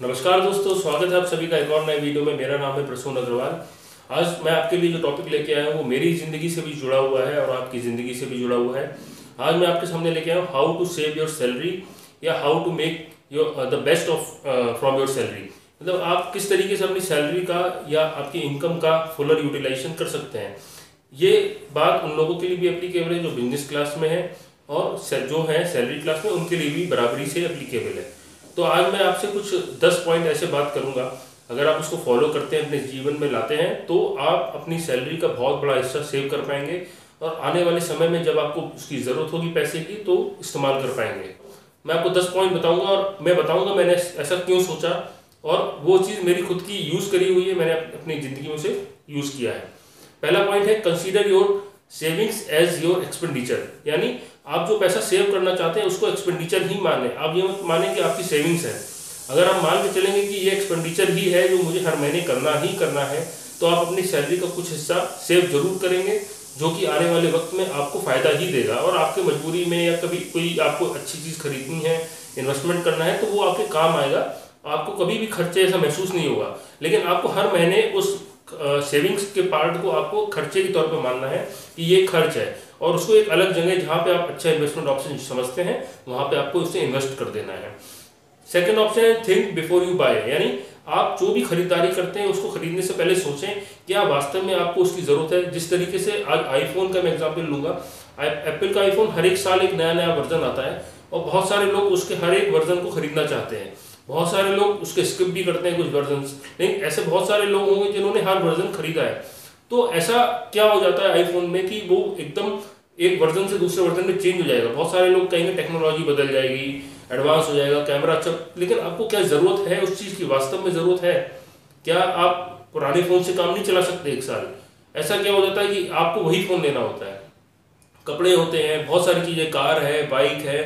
नमस्कार दोस्तों, स्वागत है आप सभी का एक और नए वीडियो में। मेरा नाम है प्रसून अग्रवाल। आज मैं आपके लिए जो टॉपिक लेके आया हूँ, वो मेरी ज़िंदगी से भी जुड़ा हुआ है और आपकी ज़िंदगी से भी जुड़ा हुआ है। आज मैं आपके सामने लेके आया हूँ how to save your salary या how to make your the best of from your salary मतलब आप किस तरीके से अपनी सैलरी का या आपकी इनकम का फुलर यूटिलाइजेशन कर सकते हैं। ये बात उन लोगों के लिए भी अप्लीकेबल है जो बिज़नेस क्लास में है और जो है सैलरी क्लास में, उनके लिए भी बराबरी से एप्लीकेबल है। तो आज मैं आपसे कुछ दस पॉइंट ऐसे बात करूँगा। अगर आप उसको फॉलो करते हैं, अपने जीवन में लाते हैं तो आप अपनी सैलरी का बहुत बड़ा हिस्सा सेव कर पाएँगे और आने वाले समय में जब आपको उसकी ज़रूरत होगी पैसे की तो इस्तेमाल कर पाएँगे। मैं आपको दस पॉइंट बताऊँगा और मैं बताऊँगा मैंने ऐसा क्यों सोचा और वो चीज़ मेरी खुद की यूज़ करी हुई है, मैंने अपनी ज़िंदगी में यूज़ किया है। पहला पॉइंट है consider your savings as your expenditure यानी आप जो पैसा सेव करना चाहते हैं, उसको एक्सपेंडिचर ही माने। आप ये माने कि आपकी सेविंग्स है। अगर आप मान के चलेंगे कि ये एक्सपेंडिचर ही है जो मुझे हर महीने करना ही करना है तो आप अपनी सैलरी का कुछ हिस्सा सेव ज़रूर करेंगे, जो कि आने वाले वक्त में आपको फ़ायदा ही देगा। और आपके मजबूरी में या कभी कोई आपको अच्छी चीज़ खरीदनी है इन्वेस्टमेंट करना है तो वो आपके काम आएगा। आपको कभी भी खर्चे ऐसा महसूस नहीं होगा। लेकिन आपको हर महीने उस सेविंग्स के पार्ट को आपको खर्चे के तौर पर मानना है कि ये खर्च है। और उसको एक अलग जगह जहाँ पे आप अच्छा इन्वेस्टमेंट ऑप्शन समझते हैं, वहाँ पे आपको उसे इन्वेस्ट कर देना है। सेकेंड ऑप्शन है थिंक बिफोर यू बाय यानी आप जो भी खरीदारी करते हैं, उसको खरीदने से पहले सोचें, क्या वास्तव में आपको उसकी ज़रूरत है? जिस तरीके से आज आईफोन का मैं एग्ज़ाम्पल लूँगा। एप्पल का आईफोन हर एक साल एक नया नया वर्जन आता है और बहुत सारे लोग उसके हर एक वर्जन को खरीदना चाहते हैं। बहुत सारे लोग उसके स्किप भी करते हैं कुछ वर्जन लेकिन ऐसे बहुत सारे लोग होंगे जिन्होंने हर वर्जन खरीदा है। तो ऐसा क्या हो जाता है आईफोन में कि वो एकदम एक वर्जन से दूसरे वर्जन में चेंज हो जाएगा। बहुत सारे लोग कहेंगे टेक्नोलॉजी बदल जाएगी एडवांस हो जाएगा कैमरा अच्छा। लेकिन आपको क्या ज़रूरत है उस चीज़ की? वास्तव में ज़रूरत है। क्या आप पुराने फ़ोन से काम नहीं चला सकते एक साल? ऐसा क्या हो जाता है कि आपको वही फ़ोन लेना होता है। कपड़े होते हैं, बहुत सारी चीज़ें, कार है बाइक है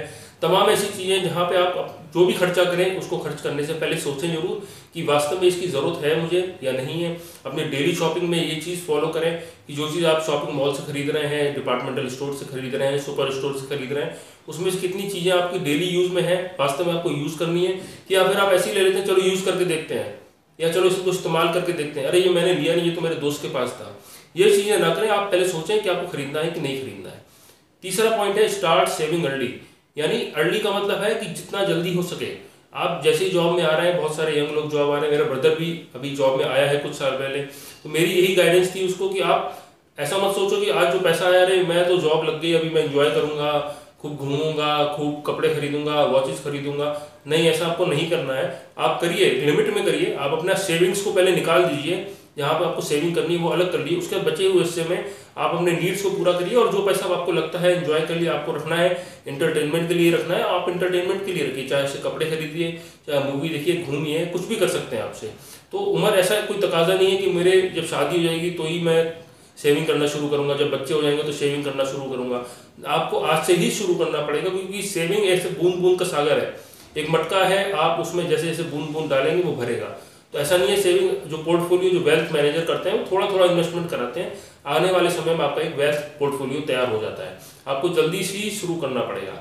तमाम ऐसी चीज़ें जहाँ पे आप जो भी खर्चा करें, उसको खर्च करने से पहले सोचें ज़रूर कि वास्तव में इसकी ज़रूरत है मुझे या नहीं है। अपने डेली शॉपिंग में ये चीज़ फॉलो करें कि जो चीज़ आप शॉपिंग मॉल से खरीद रहे हैं डिपार्टमेंटल स्टोर से खरीद रहे हैं सुपर स्टोर से खरीद रहे हैं, उसमें कितनी चीज़ें आपकी डेली यूज़ में है, वास्तव में आपको यूज़ करनी है या फिर आप ऐसे ही ले लेते हैं, चलो यूज़ करके देखते हैं, या चलो इसको इस्तेमाल करके देखते हैं, अरे ये मैंने लिया नहीं, ये तो मेरे दोस्त के पास था। ये चीज़ें ना करें, आप पहले सोचें कि आपको खरीदना है कि नहीं खरीदना है। तीसरा पॉइंट है स्टार्ट सेविंग अर्ली यानी अर्ली का मतलब है कि जितना जल्दी हो सके। आप जैसे ही जॉब में आ रहे हैं, बहुत सारे यंग लोग जॉब आ रहे हैं। मेरा ब्रदर भी अभी जॉब में आया है कुछ साल पहले। तो मेरी यही गाइडेंस थी उसको कि आप ऐसा मत सोचो कि आज जो पैसा आया रहे मैं तो जॉब लग गई, अभी मैं इंजॉय करूँगा, खूब घूमूँगा, खूब कपड़े खरीदूँगा वॉचेस खरीदूँगा। नहीं, ऐसा आपको नहीं करना है। आप करिए लिमिट में करिए। आप अपना सेविंग्स को पहले निकाल दीजिए। जहाँ पर आपको सेविंग करनी है, वो अलग कर लीजिए उसके बचे हुए हिस्से में आप अपने नीड्स को पूरा करिए और जो पैसा आपको लगता है एंजॉय के लिए आपको रखना है इंटरटेनमेंट के लिए रखना है, आप इंटरटेनमेंट के लिए रखिए। चाहे से कपड़े खरीदिए, चाहे मूवी देखिए, घूमिए, कुछ भी कर सकते हैं आपसे। तो उम्र ऐसा कोई तकाजा नहीं है कि मेरे जब शादी हो जाएगी तो ही मैं सेविंग करना शुरू करूँगा। जब बच्चे हो जाएँगे तो सेविंग करना शुरू करूँगा। आपको आज से ही शुरू करना पड़ेगा क्योंकि सेविंग ऐसे बूंद बूंद का सागर है। एक मटका है, आप उसमें जैसे जैसे बूंद बूंद डालेंगे, वो भरेगा। तो ऐसा नहीं है सेविंग जो पोर्टफोलियो जो वेल्थ मैनेजर करते हैं, वो थोड़ा थोड़ा इन्वेस्टमेंट कराते हैं। आने वाले समय में आपका एक वेल्थ पोर्टफोलियो तैयार हो जाता है। आपको जल्दी से शुरू करना पड़ेगा।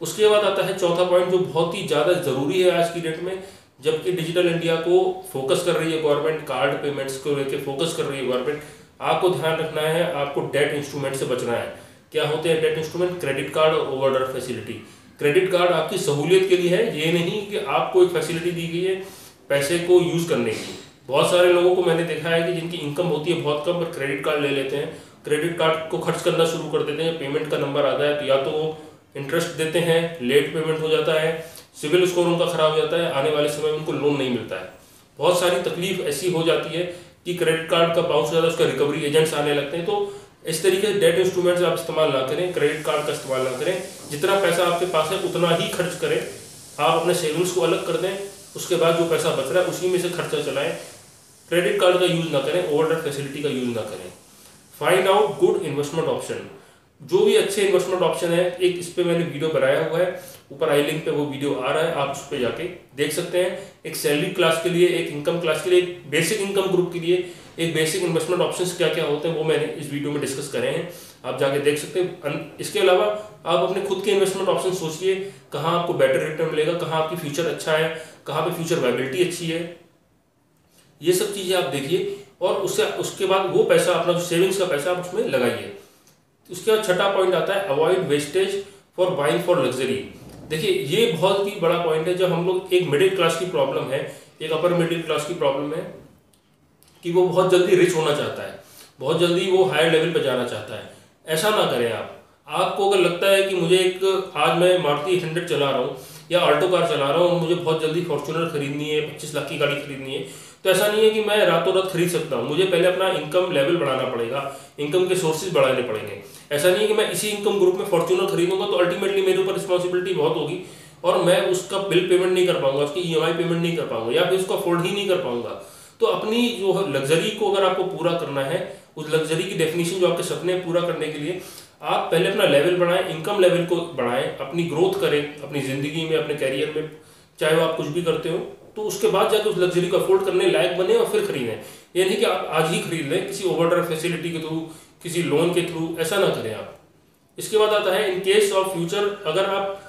उसके बाद आता है चौथा पॉइंट जो बहुत ही ज़्यादा ज़रूरी है आज की डेट में, जबकि डिजिटल इंडिया को फोकस कर रही है गवर्नमेंट कार्ड पेमेंट्स को लेकर फोकस कर रही है गवर्नमेंट आपको ध्यान रखना है, आपको डेट इंस्ट्रूमेंट से बचना है। क्या होते हैं डेट इंस्ट्रूमेंट क्रेडिट कार्ड और ओवरड्राफ्ट फैसिलिटी क्रेडिट कार्ड आपकी सहूलियत के लिए है, ये नहीं कि आपको एक फैसिलिटी दी गई है पैसे को यूज़ करने की। बहुत सारे लोगों को मैंने देखा है कि जिनकी इनकम होती है बहुत कम पर क्रेडिट कार्ड ले लेते हैं। क्रेडिट कार्ड को खर्च करना शुरू कर देते हैं। पेमेंट का नंबर आता है तो या तो वो इंटरेस्ट देते हैं लेट पेमेंट हो जाता है, सिविल स्कोर उनका खराब हो जाता है, आने वाले समय में उनको लोन नहीं मिलता है। बहुत सारी तकलीफ़ ऐसी हो जाती है कि क्रेडिट कार्ड का बाउंस है उसका रिकवरी एजेंट्स आने लगते हैं। तो इस तरीके से डेट इंस्ट्रूमेंट्स आप इस्तेमाल ना करें क्रेडिट कार्ड का इस्तेमाल ना करें। जितना पैसा आपके पास है, उतना ही खर्च करें। आप अपने सेविंग्स को अलग कर दें। उसके बाद जो पैसा बच रहा है, उसी में से खर्चा चलाएँ। क्रेडिट कार्ड का यूज़ ना करें ओवर फैसिलिटी का यूज़ ना करें। Find out good investment option जो भी अच्छे इन्वेस्टमेंट ऑप्शन है, एक इस पर मैंने वीडियो बनाया हुआ है। ऊपर आई लिंक पे वो वीडियो आ रहा है, आप उस पर जाके देख सकते हैं। एक सैलरी क्लास के लिए, एक इनकम क्लास के लिए, एक बेसिक इनकम ग्रुप के लिए, एक बेसिक इन्वेस्टमेंट ऑप्शंस क्या क्या होते हैं, वो मैंने इस वीडियो में डिस्कस करे हैं। आप जाके देख सकते हैं। इसके अलावा आप अपने खुद के इन्वेस्टमेंट ऑप्शन सोचिए। कहाँ आपको बेटर रिटर्न मिलेगा, कहाँ आपकी फ्यूचर अच्छा है। कहाँ पे फ्यूचर वाइबिलिटी अच्छी है? ये सब चीज़ें आप देखिए और उससे, उसके बाद वो पैसा, अपना सेविंग्स का पैसा आप उसमें लगाइए। उसके बाद छठा पॉइंट आता है avoid wastage for buying for luxury देखिए, ये बहुत ही बड़ा पॉइंट है जब हम लोग एक मिडिल क्लास की प्रॉब्लम है, एक अपर मिडिल क्लास की प्रॉब्लम है, कि वो बहुत जल्दी रिच होना चाहता है, बहुत जल्दी वो हायर लेवल पर जाना चाहता है। ऐसा ना करें आप। आपको अगर लगता है कि मुझे एक, आज मैं मारुति हंड्रेड चला रहा हूँ या ऑल्टो कार चला रहा हूँ मुझे बहुत जल्दी फॉर्चूनर खरीदनी है, पच्चीस लाख की गाड़ी खरीदनी है। तो ऐसा नहीं है कि मैं रातों रात खरीद सकता हूँ, मुझे पहले अपना इनकम लेवल बढ़ाना पड़ेगा इनकम के सोर्सेज बढ़ाने पड़ेंगे। ऐसा नहीं है कि मैं इसी इनकम ग्रुप में फॉर्चूनर खरीदूँगा तो अल्टीमेटली मेरे ऊपर रिस्पॉन्सिबिलिटी बहुत होगी, और मैं उसका बिल पेमेंट नहीं कर पाऊँगा, उसकी ईएमआई पेमेंट नहीं कर पाऊँगा, या फिर उसको अफोर्ड ही नहीं कर पाऊँगा। तो अपनी जो लग्जरी को अगर आपको पूरा करना है, उस लग्जरी की डेफिनेशन जो आपके सपने पूरा करने के लिए आप पहले अपना लेवल बढ़ाएँ इनकम लेवल को बढ़ाएँ, अपनी ग्रोथ करें, अपनी ज़िंदगी में, अपने कैरियर में, चाहे वो आप कुछ भी करते हो तो उसके बाद जाकर उस लग्जरी को अफोर्ड करने लायक बने और फिर खरीदें। ये नहीं कि आप आज ही खरीद लें, किसी ओवरड्राफ्ट फैसिलिटी के थ्रू किसी लोन के थ्रू ऐसा ना करें आप। इसके बाद आता है इन केस ऑफ़ फ्यूचर अगर आप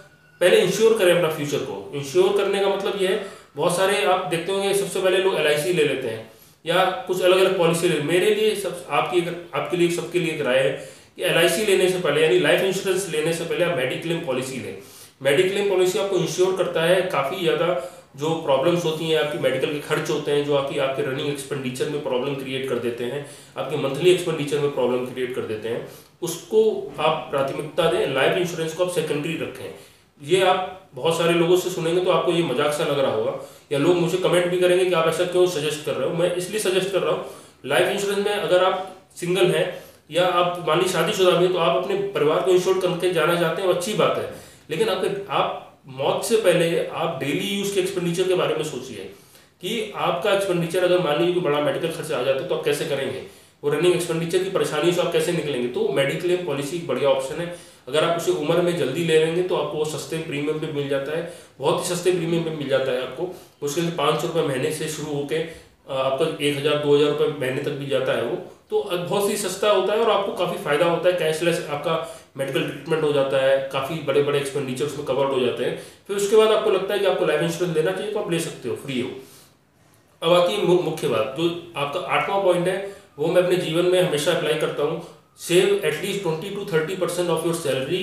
पहले इंश्योर करें अपना फ्यूचर को। इंश्योर करने का मतलब ये है, बहुत सारे आप देखते होंगे, सबसे पहले लोग LIC ले लेते हैं, या कुछ अलग अलग पॉलिसी ले मेरे लिए सब आपकी आपके लिए, सबके लिए एक राय है कि एल लेने से पहले, यानी लाइफ इंश्योरेंस लेने से पहले आप मेडिक्लेम पॉलिसी लें। मेडिक्लेम पॉलिसी आपको इंश्योर करता है काफ़ी ज़्यादा जो प्रॉब्लम्स होती हैं, आपकी मेडिकल के खर्च होते हैं, जो आपकी, आपके रनिंग एक्सपेंडिचर में प्रॉब्लम क्रिएट कर देते हैं, आपके मंथली एक्सपेंडिचर में प्रॉब्लम क्रिएट कर देते हैं। उसको आप प्राथमिकता दें लाइफ इंश्योरेंस को आप सेकेंडरी रखें। ये आप बहुत सारे लोगों से सुनेंगे तो आपको ये मज़ाक सा लग रहा होगा, या लोग मुझे कमेंट भी करेंगे कि आप ऐसा क्यों सजेस्ट कर रहे हो। मैं इसलिए सजेस्ट कर रहा हूँ लाइफ इंश्योरेंस में अगर आप सिंगल हैं या आप मान ली शादीशुदा भी तो आप अपने परिवार को इंश्योर करके जाना चाहते हैं अच्छी बात है। लेकिन आपके, आप मौत से पहले आप डेली यूज़ के एक्सपेंडिचर के बारे में सोचिए कि आपका एक्सपेंडिचर अगर मान लीजिए बड़ा मेडिकल खर्चा आ जाता है तो आप कैसे करेंगे? वो रनिंग एक्सपेंडिचर की परेशानी से आप कैसे निकलेंगे? तो मेडिक्लेम पॉलिसी एक बढ़िया ऑप्शन है। अगर आप उसे उम्र में जल्दी ले लेंगे तो आपको वो सस्ते प्रीमियम पे मिल जाता है, बहुत ही सस्ते प्रीमियम पे मिल जाता है आपको। मुश्किल से पाँच सौ रुपये महीने से शुरू होकर आपका एक हज़ार, दो हज़ार रुपये महीने तक भी जाता है वो। तो बहुत ही सस्ता होता है और आपको काफ़ी फ़ायदा होता है। कैशलेस आपका मेडिकल ट्रीटमेंट हो जाता है, काफ़ी बड़े बड़े एक्सपेंडिचर उसमें कवर्ड हो जाते हैं। फिर उसके बाद आपको लगता है कि आपको लाइफ इंश्योरेंस लेना चाहिए तो आप ले सकते हो फ्री हो। अब आती है मुख्य बात, जो आपका आठवां पॉइंट है, वो मैं अपने जीवन में हमेशा अप्लाई करता हूँ। Save at least twenty to thirty percent of your salary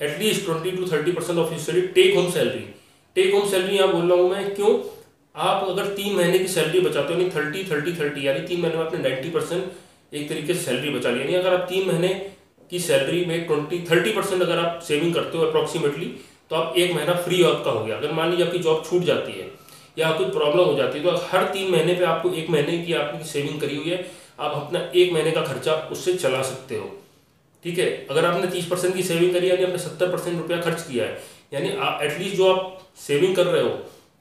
at least twenty to thirty percent of your salary take home salary take home salary यहाँ बोल रहा हूँ मैं, क्यों? आप अगर तीन महीने की सैलरी बचाते हो नहीं थर्टी थर्टी थर्टी, यानी तीन महीने में आपने नाइन्टी परसेंट एक तरीके से सैलरी बचा ली। यानी अगर आप तीन महीने की सैलरी में ट्वेंटी, थर्टी परसेंट अगर आप सेविंग करते हो अप्रॉक्सीमेटली तो आप एक महीना फ्री आपका हो गया। अगर मान लीजिए आपकी जॉब छूट जाती है या कोई प्रॉब्लम हो जाती है तो हर तीन महीने पे आपको एक महीने की आपकी सेविंग करी हुई है। आप अपना एक महीने का खर्चा उससे चला सकते हो। ठीक है? अगर आपने तीस परसेंट की सेविंग करी, यानी आपने सत्तर परसेंट रुपया खर्च किया है, यानी एटलीस्ट जो आप सेविंग कर रहे हो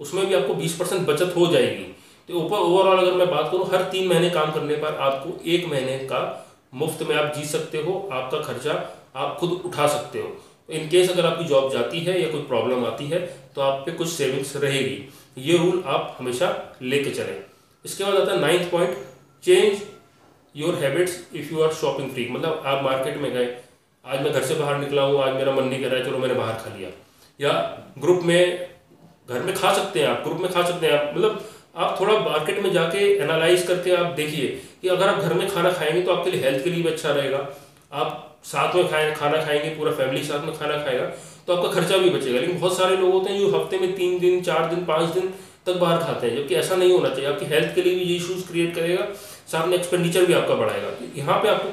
उसमें भी आपको बीस परसेंट बचत हो जाएगी। तो ऊपर ओवरऑल अगर मैं बात करूँ, हर तीन महीने काम करने पर आपको एक महीने का मुफ़्त में आप जी सकते हो, आपका खर्चा आप खुद उठा सकते हो। इन केस अगर आपकी जॉब जाती है या कोई प्रॉब्लम आती है तो आप पे कुछ सेविंग्स रहेगी। ये रूल आप हमेशा लेके चलें। इसके बाद आता है ninth point change your habits if you are shopping free मतलब आप मार्केट में गए, आज मैं घर से बाहर निकला हूँ, आज मेरा मन नहीं कर रहा है, चलो मैंने बाहर खा लिया। या ग्रुप में घर में खा सकते हैं, आप ग्रुप में खा सकते हैं, आप मतलब आप थोड़ा मार्केट में जाके एनालाइज करके आप देखिए कि अगर आप घर में खाना खाएँगे तो आपके लिए हेल्थ के लिए भी अच्छा रहेगा। आप साथ में खाए, खाना खाएँगे, पूरा फैमिली साथ में खाना खाएगा तो आपका खर्चा भी बचेगा। लेकिन बहुत सारे लोग होते हैं जो हफ़्ते में तीन दिन, चार दिन, पाँच दिन तक बाहर खाते हैं, जबकि ऐसा नहीं होना चाहिए। आपकी हेल्थ के लिए भी ये इशूज़ क्रिएट करेगा, साथ में एक्सपेंडिचर भी आपका बढ़ाएगा। तो यहाँ पे आपको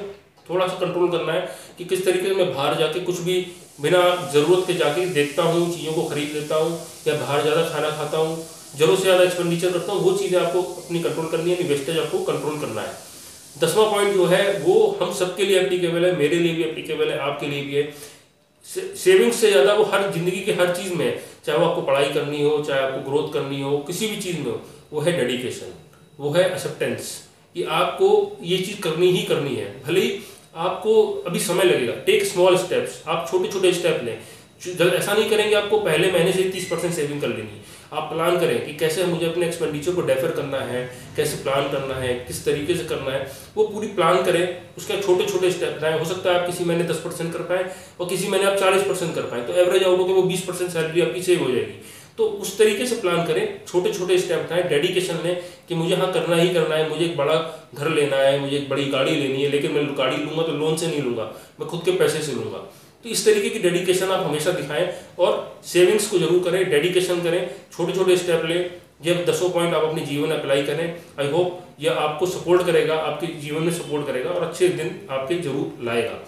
थोड़ा सा कंट्रोल करना है कि किस तरीके से मैं बाहर जाके कुछ भी बिना ज़रूरत के जाके देखता हूँ, चीज़ों को खरीद लेता हूँ या बाहर ज़्यादा खाना खाता हूँ, ज़रूरत से ज़्यादा एक्सपेंडिचर करता हूँ, वो चीज़ें आपको अपनी कंट्रोल करनी है वेस्टेज आपको कंट्रोल करना है। दसवां पॉइंट जो है, वो हम सबके लिए एप्लीकेबल है, मेरे लिए भी एप्लीकेबल है, आपके लिए भी है। सेविंग्स से ज़्यादा वो हर ज़िंदगी की हर चीज़ में चाहे वो आपको पढ़ाई करनी हो, चाहे आपको ग्रोथ करनी हो, किसी भी चीज़ में हो, वो है डेडिकेशन वो है एक्सेप्टेंस कि आपको ये चीज़ करनी ही करनी है, भले ही आपको अभी समय लगेगा। टेक स्मॉल स्टेप्स आप छोटे छोटे स्टेप लें ऐसा नहीं करेंगे आपको पहले महीने से तीस परसेंट सेविंग कर लेनी आप प्लान करें कि कैसे मुझे अपने एक्सपेंडिचर को डेफर करना है, कैसे प्लान करना है, किस तरीके से करना है, वो पूरी प्लान करें। उसके छोटे छोटे स्टेप बनाए हो सकता है आप किसी महीने दस परसेंट कर पाए और किसी महीने आप चालीस परसेंट कर पाए। तो एवरेज आउट होकर वो बीस परसेंट सैलरी आपकी सेव हो जाएगी। तो उस तरीके से प्लान करें। छोटे छोटे स्टेप उठाएँ। डेडिकेशन लें कि मुझे हाँ करना ही करना है। मुझे एक बड़ा घर लेना है। मुझे एक बड़ी गाड़ी लेनी है। लेकिन मैं गाड़ी लूँगा तो लोन से नहीं लूँगा। मैं खुद के पैसे से लूँगा। तो इस तरीके की डेडिकेशन आप हमेशा दिखाएँ और सेविंग्स को ज़रूर करें। डेडिकेशन करें। छोटे छोटे स्टेप लें। ये दसों पॉइंट आप अपने जीवन में अप्लाई करें। आई होप यह आपको सपोर्ट करेगा, आपके जीवन में सपोर्ट करेगा और अच्छे दिन आपके ज़रूर लाएगा।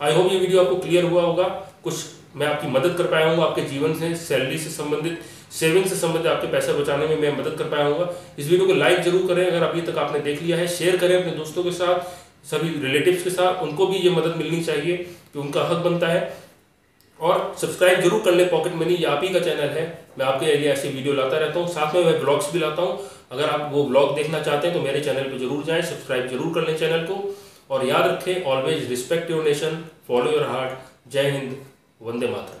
आई होप ये वीडियो आपको क्लियर हुआ होगा। कुछ मैं आपकी मदद कर पाया हूँ, आपके जीवन से सैलरी से संबंधित सेविंग से संबंधित आपके पैसे बचाने में मैं मदद कर पाया हूँ। इस वीडियो को लाइक ज़रूर करें, अगर अभी तक आपने देख लिया है शेयर करें अपने दोस्तों के साथ, सभी रिलेटिव्स के साथ, उनको भी ये मदद मिलनी चाहिए कि उनका हक बनता है। और सब्सक्राइब ज़रूर कर ले पॉकेट मनी ये आप ही का चैनल है। मैं आपके लिए ऐसे वीडियो लाता रहता हूँ, साथ में मैं ब्लॉग्स भी लाता हूँ। अगर आप वो ब्लॉग देखना चाहते हैं तो मेरे चैनल पर ज़रूर जाएँ सब्सक्राइब ज़रूर कर लें चैनल को। और याद रखें always respect your nation follow your heart जय हिंद। ಒಂದೇ ಮಾತ್ರ